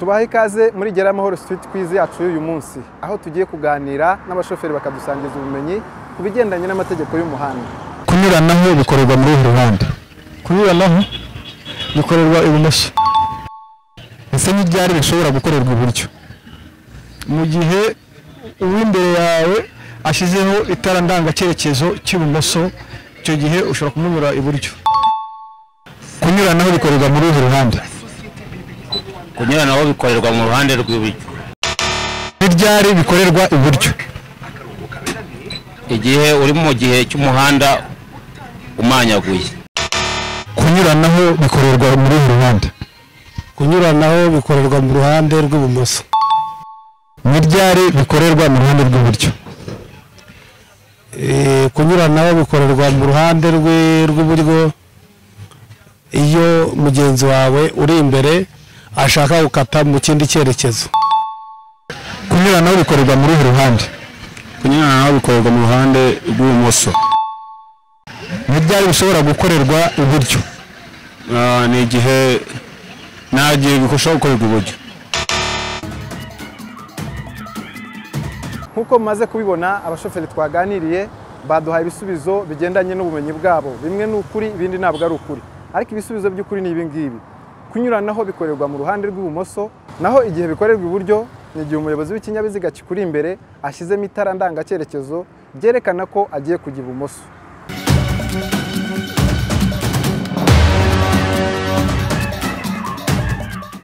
tubaha ikaze muri gera amahoro street quiz yacu y'uyu munsi. Aho tugiye kuganira n'abashoferi bakadusangiza ubumenyi ku bigendanye n'amategeko y'umuhanda. Kunyuranaho bikorerwa muri uru ruhande. Kunyuranaho bikorerwa ibumoso. Ese n'ibyari bishobora gukorerwa iburyo? Mu gihe uw'imbere yawe ashyizeho itara ndangacyerekezo cy'ibumoso icyo gihe ushobora kumunyura iburyo. Kunyuranaho bikorerwa muri uru ruhande. Kunyuranaho bikorerwa mu ruhande rw'iburyo. N'ibyari bikorerwa iburyo? Igihe uri mu gihe cy'umuhanda umanyaguye. Kunyuranaho bikorerwa muri uru ruhande kunyuranaho bikorerwa mu ruhande rw'ibumoso. N'ibyari bikorerwa mu ruhande rw'iburyo? Eh, kunyuranaho bikorerwa mu ruhande rw'i- rw'iburyo. Iyo mugenzi wawe uri imbere ashaka gukata mu kindi cyerekezo. Kunyuranaho bikorerwa muri uru ruhande. Kunyuranaho bikorerwa mu ruhande rw'ibumoso. N'ibyari bishobora gukorerwa iburyo Ah, ni igihe nta gihe bishobora gukorerwa iburyo nk'uko mumaze kubibona abashoferi twaganiriye baduhaye ibisubizo bigendanye n'ubumenyi bwabo. Bimwe ni ukuri ibindi ntabwo ari ukuri. Ariko ibisubizo by'ukuri ni ibi ngibi. Kunyuranaho bikorerwa mu ruhande rw'ibumoso naho igihe bikorerwa iburyo ni igihe umuyobozi w'ikinyabiziga kikuri imbere ashyizemo itara ndangacyerekezo ryerekana ko agiye kujya ibumoso.